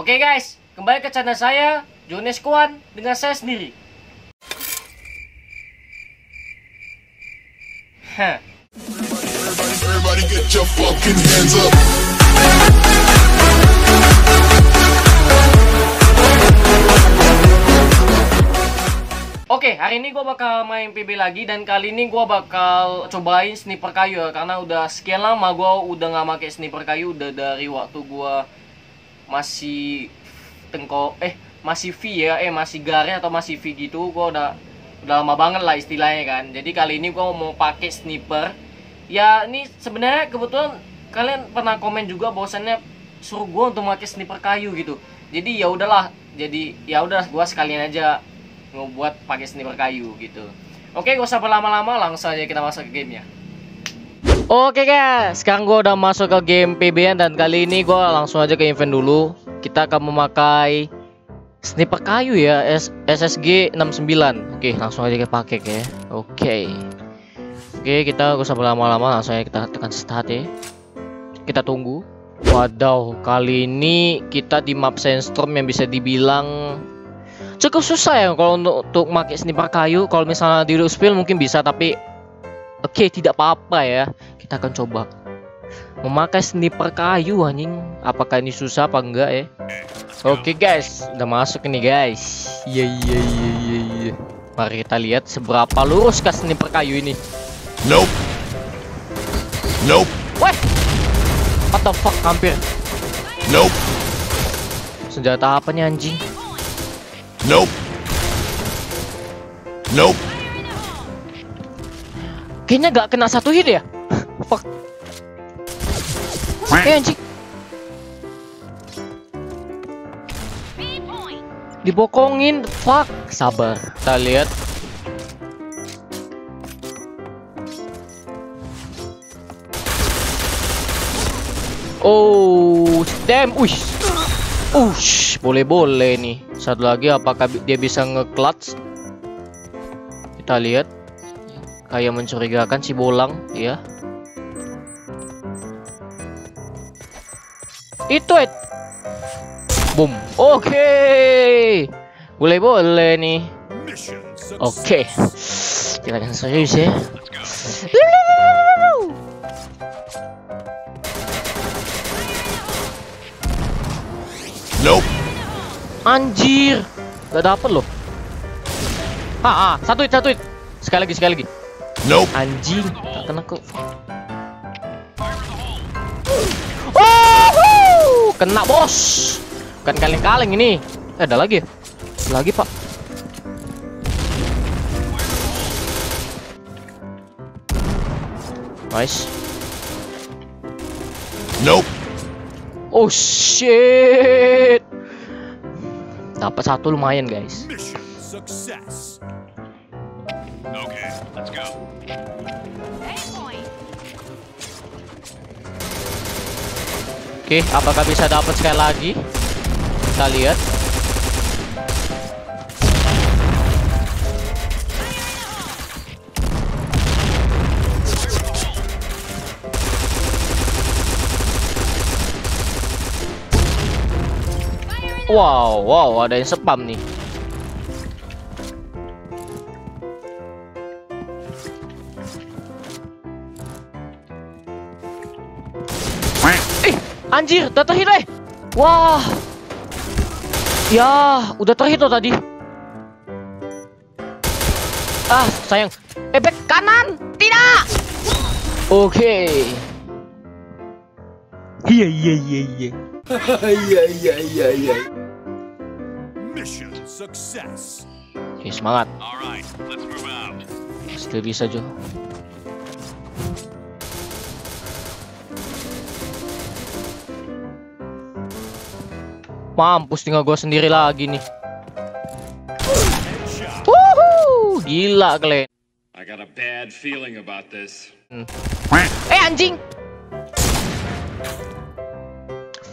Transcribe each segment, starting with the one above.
Oke guys, kembali ke channel saya, Jones Kuan, dengan saya sendiri. Oke, hari ini gua bakal main PB lagi dan kali ini gua bakal cobain sniper kayu ya, karena udah sekian lama gua udah nggak pakai sniper kayu udah dari waktu gua masih tengko eh masih V ya eh masih gare atau masih V gitu gua udah udah lama banget lah istilahnya kan. Jadi kali ini gua mau pakai sniper. Ya ini sebenarnya kebetulan kalian pernah komen juga bahwasannya suruh gua untuk pakai sniper kayu gitu. Jadi ya udahlah jadi ya udah gua sekalian aja ngebuat pakai sniper kayu gitu. Oke gak usah berlama-lama langsung aja kita masuk ke gamenya Oke guys, sekarang gue udah masuk ke game PBN dan kali ini gue langsung aja ke event dulu. Kita akan memakai sniper kayu ya, S SSG 69. Oke, langsung aja kita pakai ya. Oke. Oke, kita gak usah berlama-lama, langsung aja kita tekan start ya. Kita tunggu. Wadaw, kali ini kita di map Sandstorm yang bisa dibilang cukup susah ya kalau untuk untuk pakai sniper kayu. Kalau misalnya di Spill mungkin bisa tapi Oke, tidak apa-apa ya. Kita akan coba memakai sniper kayu anjing. Apakah ini susah apa enggak ya? Oke guys, udah masuk ini guys. Iya iya iya iya iya. Mari kita lihat seberapa lurus kah sniper kayu ini. Nope. Nope. Weh. What the fuck hampir. Nope. Senjata apa nih anjing? Nope. Nope. Kayaknya gak kena satu hit ya? Fuck. Eh anjing. Dibokongin, fuck. Sabar. Kita lihat. Oh, damn, ush. Ush, boleh-boleh nih. Satu lagi apakah dia bisa nge-clutch? Kita lihat kayak mencurigakan si bolang ya itu it. Boom. Oke boleh boleh nih oke kita akan serius ya Nope. anjir. Gak dapet loh. Ah, ah satu hit satu hit sekali lagi sekali lagi. Nope. Anjing, tak kena kok. Kena bos. Bukan kaleng-kaleng ini. Eh, ada lagi ya? Ada Lagi, Pak. Nice. Nope. Oh shit. Dapat satu lumayan, guys. Mission success. Oke, apakah bisa dapat sekali lagi? Kita lihat. Wow, wow, ada yang spam nih. Eh, anjir, udah terhit eh. Wah. Ya, udah terhit loh tadi. Ah, sayang. Efek kanan. Tidak. Oke. Iya, iya, iya, iya. Iya, iya, iya, iya. Mission success. Oke, semangat. All right, let's move out. Still bisa, Mampus tinggal gue sendiri lagi nih. Wuhu, gila kalian. I got a bad feeling about this. Eh anjing.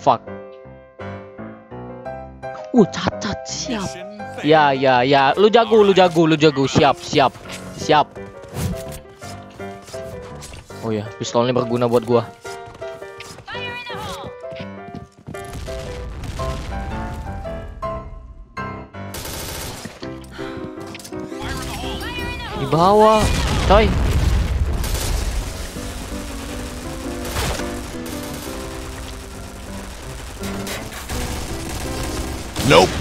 Fuck. Uh, cacat siap. Ya, ya, ya. Lu jago, lu jago, lu jago. Siap, siap, siap. Oh ya, pistolnya berguna buat gua. Bawah, coy. Nope.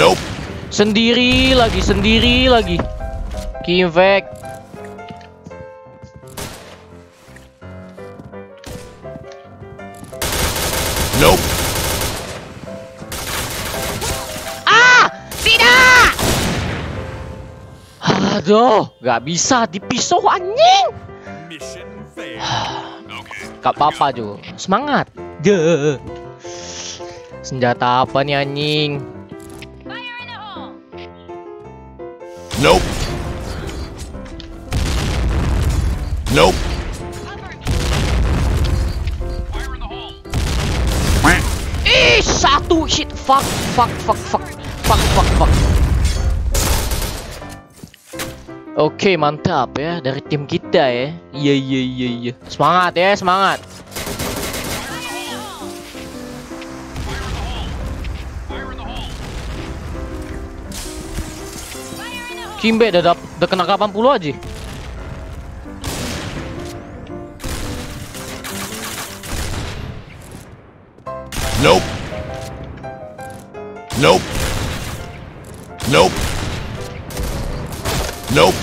Nope. Sendiri lagi, sendiri lagi. Kivek. Aduh, gak bisa dipisau anjing. Gak apa-apa juga. Semangat. Duh. Senjata apa nih anjing? Nope. Nope. Ih, satu shit. Fuck, fuck, fuck, fuck. Fuck, fuck, fuck. Oke, mantap ya dari tim kita ya. Iya, iya, iya, iya. Semangat ya, semangat. Kimbe udah, dap- udah kena 80 aja. Nope. Nope. Nope. Nope.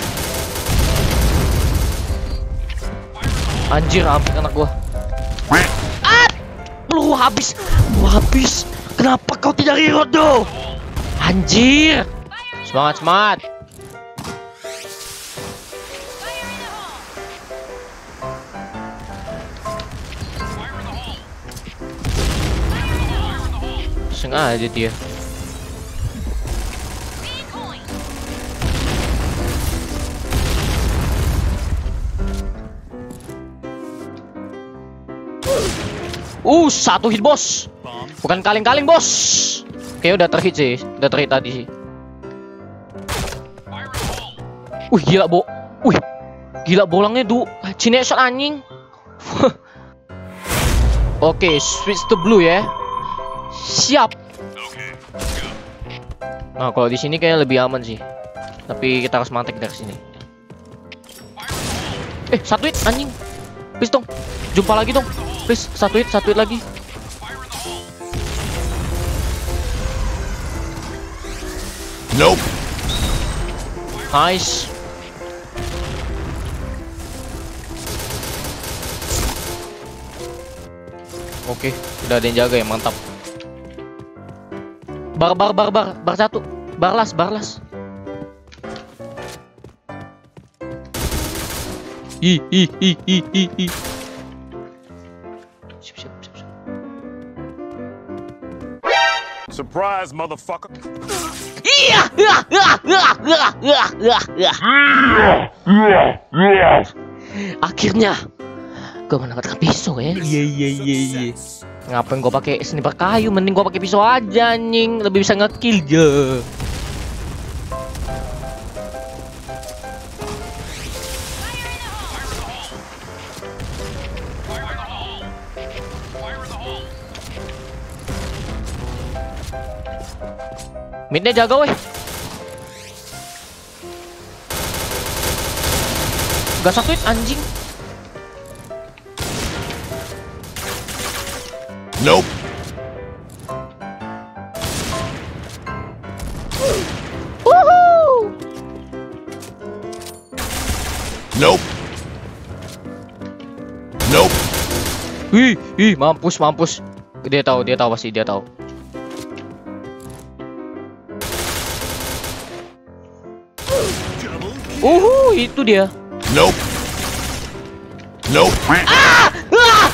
Anjir, hampir kena gua. Ah! Peluru habis. Peluru habis. Kenapa kau tidak reload do? Anjir. Semangat, semangat. Sengaja dia. Uh, satu hit bos. Bukan kaleng-kaleng bos. Oke, udah terhit sih. Udah terhit tadi sih. Wih, gila, Bo. Wih. Gila bolangnya du. Cine shot anjing. Oke, switch to blue ya. Siap. Nah, kalau di sini kayak lebih aman sih. Tapi kita harus mantek dari sini. Eh, satu hit anjing. Dong. Jumpa lagi dong. Please, satu hit, satu hit lagi. Nope. Nice. Oke, udah ada yang jaga ya, mantap. Bar bar bar bar bar satu. Barlas, barlas. Ih, ih, ih, ih, ih, ih. Iya, iya. Akhirnya, gue mendapatkan pisau ya. Iya, iya, iya, iya. Ngapain gue pakai sniper kayu? Mending gue pakai pisau aja, anjing. Lebih bisa ngekill je. Midnya jaga weh. Gak satu hit anjing. Nope. Woohoo! Nope. Nope. Wih, ih, mampus, mampus. Dia tahu, dia tahu pasti dia tahu. Uhu, itu dia. Nope. Nope. Ah, ah,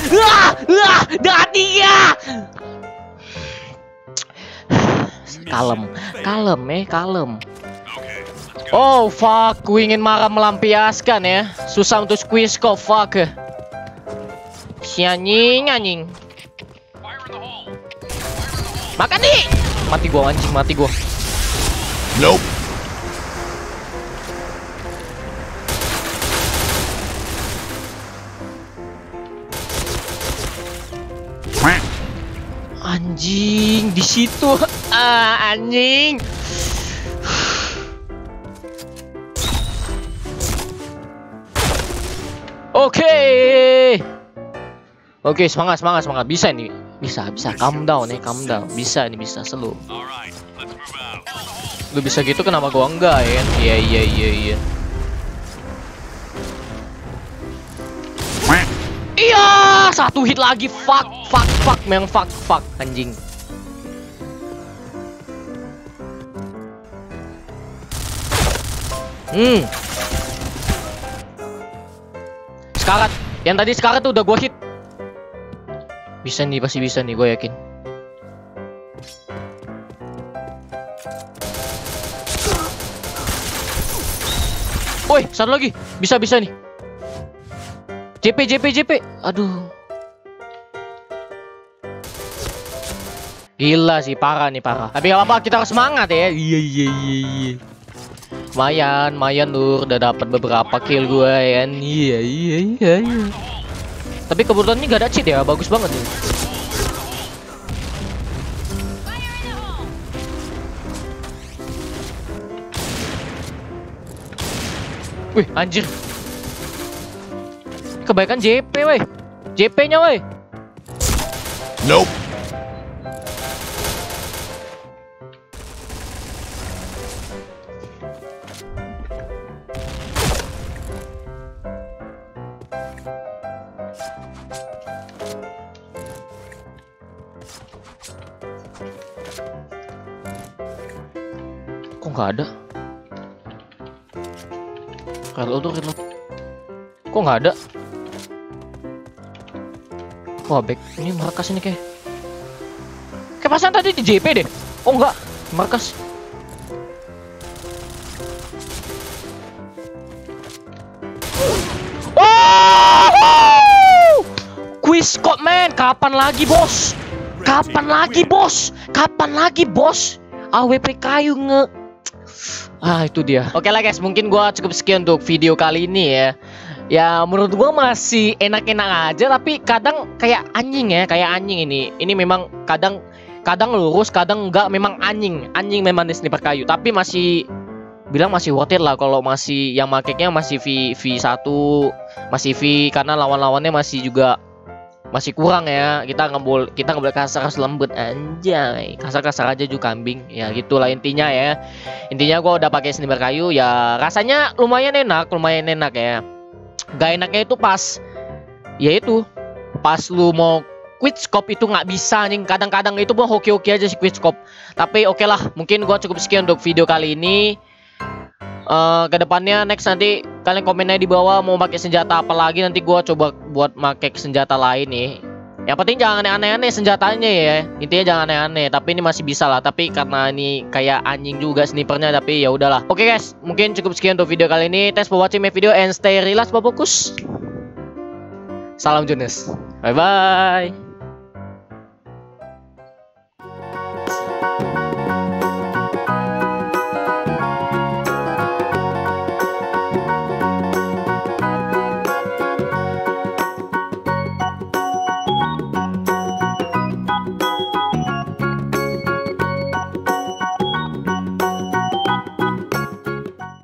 ah, dengan tiga. Kalem, kalem, eh, kalem. Oh fuck, ku ingin marah melampiaskan ya. Susah untuk squeeze kok, fuck. Si anjing, anjing. Makan nih. Mati gua anjing, mati gua. Nope. Anjing, di situ. Ah, anjing. Oke. Oke, semangat, semangat, semangat. Bisa nih. Bisa, bisa. Calm down nih, calm down. Bisa nih, bisa. Slow. Out. Lu bisa gitu kenapa gua enggak ya? Iya, iya, iya, iya. Satu hit lagi. Fuck, fuck, fuck, memang fuck, fuck, anjing. Hmm. Sekarat. Yang tadi sekarat tuh udah gua hit. Bisa nih, pasti bisa nih, gue yakin. Woi, satu lagi. Bisa bisa nih. JP JP JP. Aduh. Gila sih, parah nih parah. Tapi gak apa-apa, kita harus semangat ya. Iya iya iya iya. Lumayan, lumayan Nur udah dapat beberapa kill gue ya. kan. Iya iya iya iya. Tapi kebetulan ini gak ada cheat ya, bagus banget nih. Wih, anjir. Kebaikan JP, weh. JP-nya, weh. Nope. Nggak ada? Reload tuh reload. Kok nggak ada? Wah, back ini markas ini kayak. Kayak pasan tadi di JP deh. Oh enggak, markas. Oh! Quiz kok men, kapan lagi bos? Kapan lagi bos? Kapan lagi bos? AWP kayu nge Ah itu dia. Oke lah guys, mungkin gua cukup sekian untuk video kali ini ya. Ya menurut gua masih enak-enak aja tapi kadang kayak anjing ya, kayak anjing ini. Ini memang kadang kadang lurus, kadang enggak memang anjing. Anjing memang di sniper kayu, tapi masih bilang masih worth it lah kalau masih yang makainya masih V V1 masih V karena lawan-lawannya masih juga masih kurang ya. Kita nggak boleh kita nggak boleh kasar harus lembut anjay. Kasar kasar aja juga kambing. Ya gitulah intinya ya. Intinya gua udah pakai sniper kayu ya rasanya lumayan enak lumayan enak ya. Gak enaknya itu pas ya itu pas lu mau quick scope itu nggak bisa nih kadang-kadang itu pun hoki-hoki aja sih quick scope. Tapi oke lah mungkin gua cukup sekian untuk video kali ini Eh ke depannya next nanti kalian komen aja di bawah mau pakai senjata apa lagi. Nanti gua coba buat pakai senjata lain nih. Yang penting jangan aneh-aneh senjatanya ya. Intinya jangan aneh-aneh tapi ini masih bisa lah. Tapi karena ini kayak anjing juga snipernya tapi ya udahlah. Oke guys. Mungkin cukup sekian untuk video kali ini. Thanks for watching my video and stay relax babokus salam Jonas bye bye